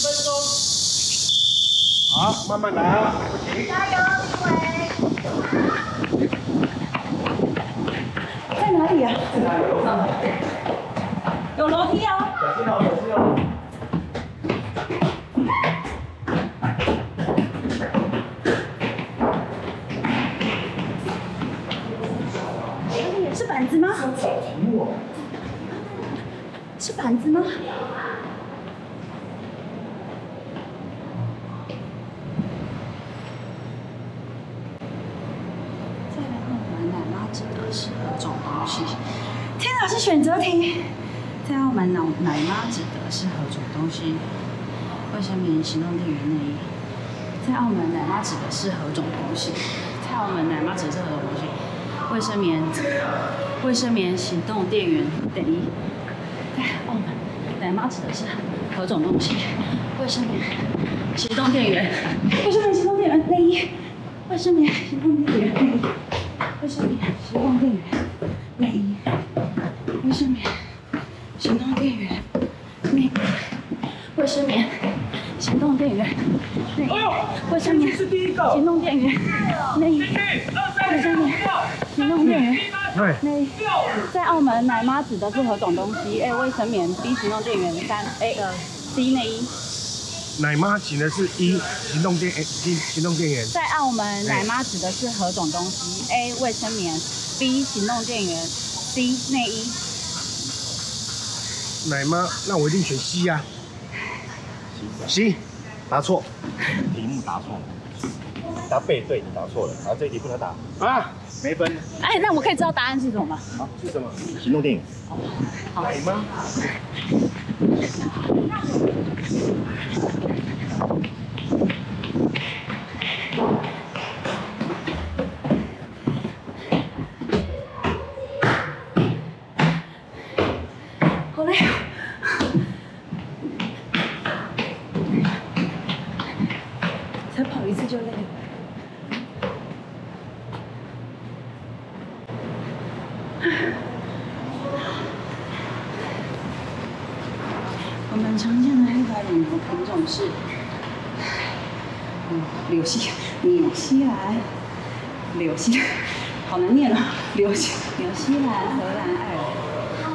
十分钟。好，慢慢来啊，不急。加油，李伟！在哪里呀、在哪里？楼上。有楼梯哦。小心哦，小心哦。是板子吗？是板子吗？再来澳门奶妈指的是何种东西？天哪，是选择题。在澳门奶奶妈指的是何种东西？卫生棉、行动电源、内衣。在澳门奶妈指的是何种东西？在澳门奶妈指的是何种东西？卫生棉、卫生棉、行动电源、内衣。在澳门奶妈指的是何种东西？卫生棉、行动电源、卫生棉、行动电源、内衣。卫生棉、行动电源、内衣。卫生棉、行动电源、内衣。卫生棉、行动电源、内衣。卫生棉、行动电源、内衣。卫生棉、是第一个。行动电源、内衣。卫生棉、行动电源、对。内衣。在澳门，奶妈指的是何种东西？A. 卫生棉，B. 行动电源，三 A 呃 C 内衣。奶妈指的是一行动电行行动电源，在澳门，奶妈指的是何种东西？A. 卫生棉，B. 行动电源，C 内衣。奶妈，那我一定选 C 呀、C，答错题目答错了，答背对，你答错了，然后这一题不能答，啊？没分。哎，那我可以知道答案是什么吗？啊，是什么？行动电影。好奶妈，好累啊！才跑一次就累了。我们常见的黑白乳牛品种是，嗯，纽西纽西兰，纽西，好难念啊，纽西纽西兰、荷兰、爱尔。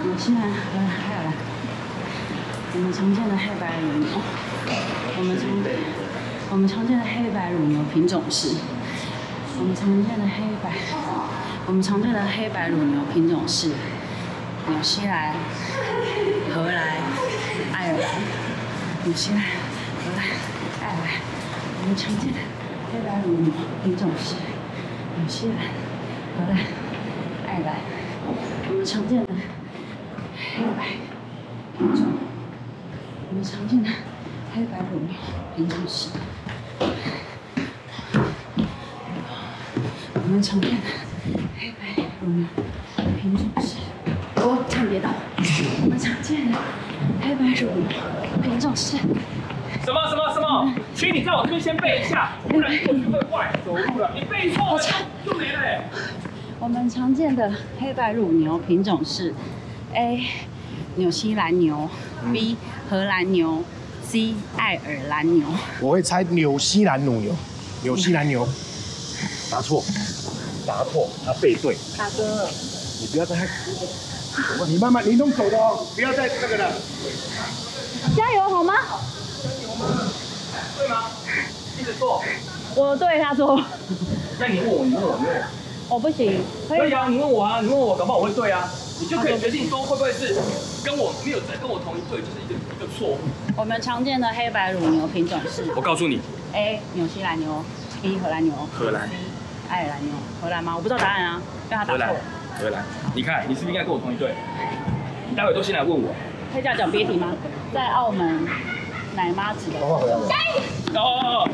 纽西兰、荷兰、爱尔兰，我们常见的黑白乳牛，我们常我们常见的黑白乳牛品种是，我们常见的黑白，我们常见的黑白乳牛品种是纽西兰、荷兰、爱尔兰，纽西兰、荷兰、爱尔兰，我们常见的黑白乳牛品种是纽西兰、荷兰、爱尔兰，我们常见的。黑白品种，我们常见的黑白乳牛品种是，我们常见的黑白乳牛品种是，我差点跌倒。我们常见的黑白乳牛品种是，什请你在我这边先背一下，不然过去会坏走路了。你背错了就没了欸。我们常见的黑白乳牛品种是 A 纽西兰牛，B 荷兰牛，C 爱尔兰牛。我会猜纽西兰乳牛，纽西兰牛，答错，答错，他背对。大哥，你不要再，你慢慢，你弄走的哦，不要再那个了。加油好吗？对吗？一直做。我对他说，那你问我，你问我，你问我。我不行，可以啊，你问我啊，你问我，搞不好我会对啊。你就可以决定说会不会是跟我没有在跟我同一队，就是一个一个错误。我们常见的黑白乳牛品种是我告诉你，A 纽西兰牛，B 荷兰牛，荷兰 C 爱尔兰牛。荷兰吗？我不知道答案啊，让他答荷兰错。，荷兰。你看，你是不是应该跟我同一队？你待会都先来问我。可以这样讲别题吗？在澳门，奶妈级的话回来了。哦哦哦。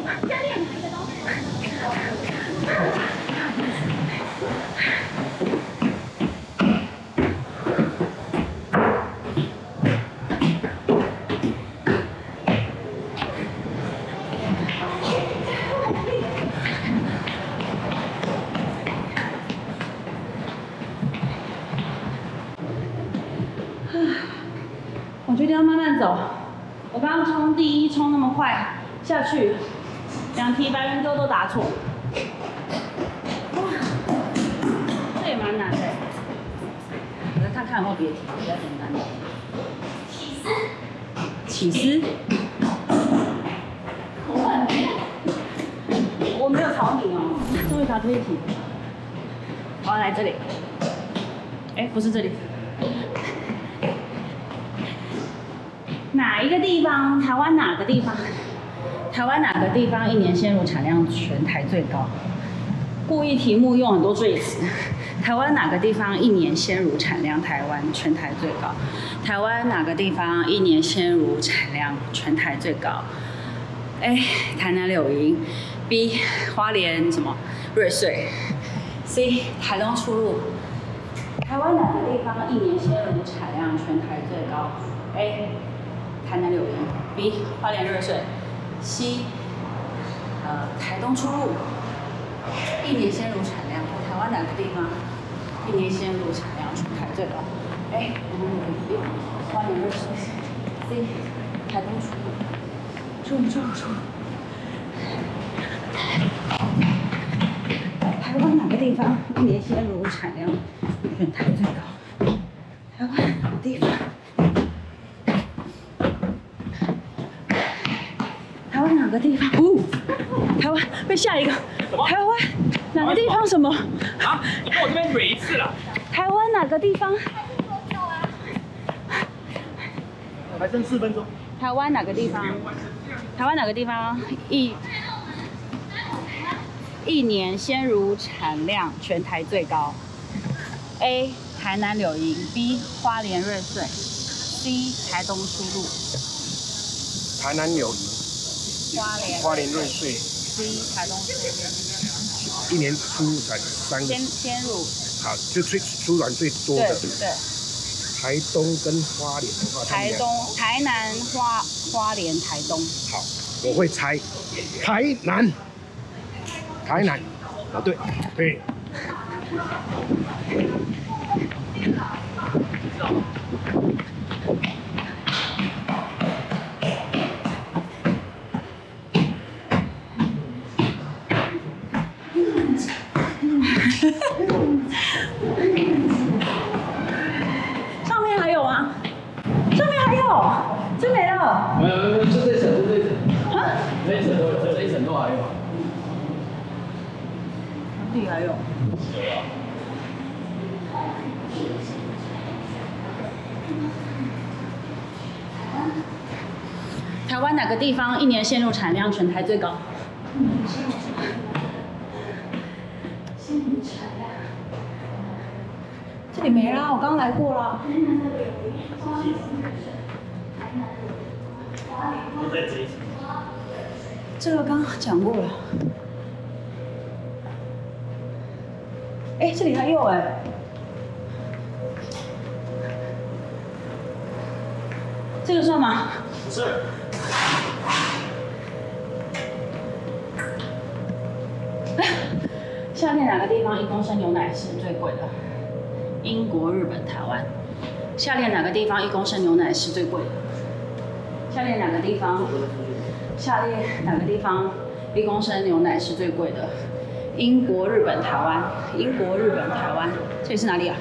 我决定要慢慢走，我刚刚冲第一冲那么快下去，两题白云哥都答错。哇，这也蛮难的。我来看看有没有别题比较简单的。起司。起司。我没有炒你哦，终于答对一题。我要来这里。哎，不是这里。哪一个地方？台湾哪个地方？台湾哪个地方一年鲜乳产量全台最高？故意题目用很多赘词。台湾哪个地方一年鲜乳产量台湾全台最高？台湾哪个地方一年鲜乳产量全台最高？A. 台南柳营，B. 花莲什么瑞穗，C. 台东出入。台湾哪个地方一年鲜乳产量全台最高？A. 台南柳营，B 花莲热水，C 呃台东出入，一年鲜乳产量，台湾哪个地方一年鲜乳产量出台最高？A 台南柳营，B 花莲热水，C 台东出入，出入出出。台湾哪个地方一年鲜乳产量全台最高？台湾哪个地方？台湾哪个地方？哦，台湾被下一个。台湾哪个地方？什么？啊，你跟我这边蕊一次了。台湾哪个地方？还剩四分钟。台湾哪个地方？台湾哪个地方一一年鲜乳产量全台最高？A. 台南柳营，B. 花莲瑞穗，C. 台东出入。台南柳营，花莲花莲瑞穗，C. 台东。一年出入产三个鲜，鲜乳，好，就最出卵最多对的。对。台东跟花莲台东、台南、花花莲、台东。好，我会猜台南，台南，啊对对，上面还有吗？上面还有，真没了。没有没有，就这一层，就这一层，啊？这一层都有，这一层都还有。台湾哪个地方一年陷入产量全台最高？这里没啦，我刚来过了。这个刚刚讲过了。哎，这里还有哎。这个算吗？不是，下列哪个地方一公升牛奶是最贵的？英国、日本、台湾。下列哪个地方一公升牛奶是最贵的？下列哪个地方？下列哪个地方一公升牛奶是最贵的？英国、日本、台湾。英国、日本、台湾。这里是哪里啊？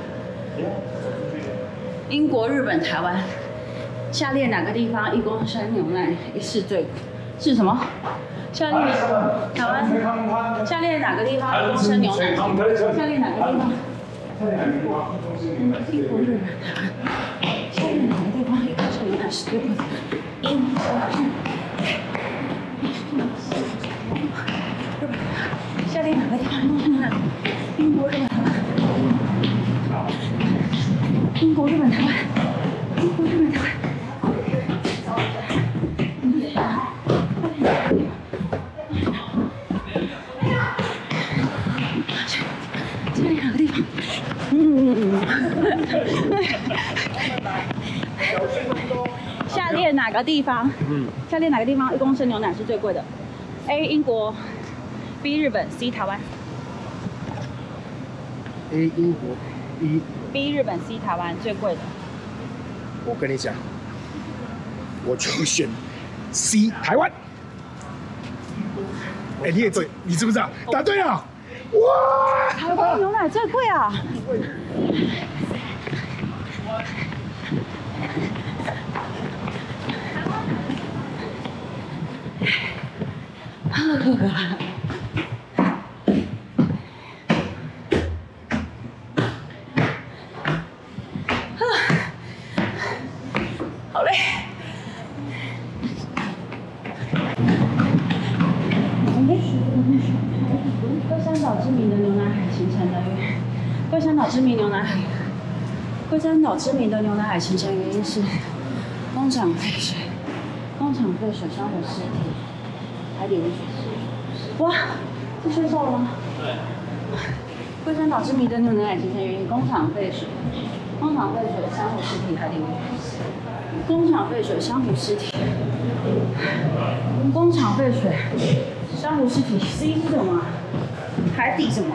英国、日本、台湾。下列哪个地方一公升牛奶是最是什么？下列台湾。下列哪个地方一公升牛奶？下列哪个地方？英国、日本、台湾。下列哪个地方一公升牛奶是最贵的？哪个地方？嗯，下列哪个地方一公升牛奶是最贵的？A. 英国，B. 日本，C. 台湾。A 英国，B B. 日本，C. 台湾最贵的。我跟你讲，我就选 C 台湾。哎、你也对，你知不知道？答对了，哇！台湾牛奶最贵啊！好累。龟山岛知名的牛奶海形成的原，龟山岛知名牛奶海，龟山岛知名的牛奶海形成原因是工厂废水，工厂废水相互尸体，海底污水。哇，这睡着了吗？对。龟山岛知名的牛奶海形成原因工厂废水，工厂废水相互尸体，海底污水。工厂废水珊瑚尸体，工厂废水相互尸体，C 是什么？海底什么？